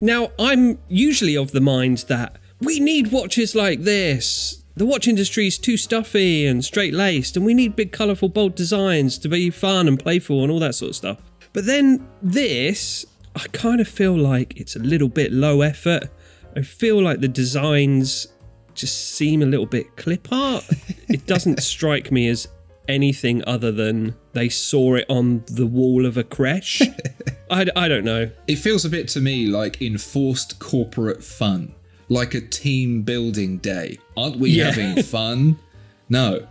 Now, I'm usually of the mind that we need watches like this. The watch industry is too stuffy and straight laced, and we need big, colourful, bold designs to be fun and playful and all that sort of stuff. But then this, I kind of feel like it's a little bit low effort. I feel like the designs just seem a little bit clip art. it doesn't strike me as anything other than they saw it on the wall of a creche. I, I don't know. It feels a bit to me like enforced corporate fun, like a team building day. Aren't we Yeah. having fun? No.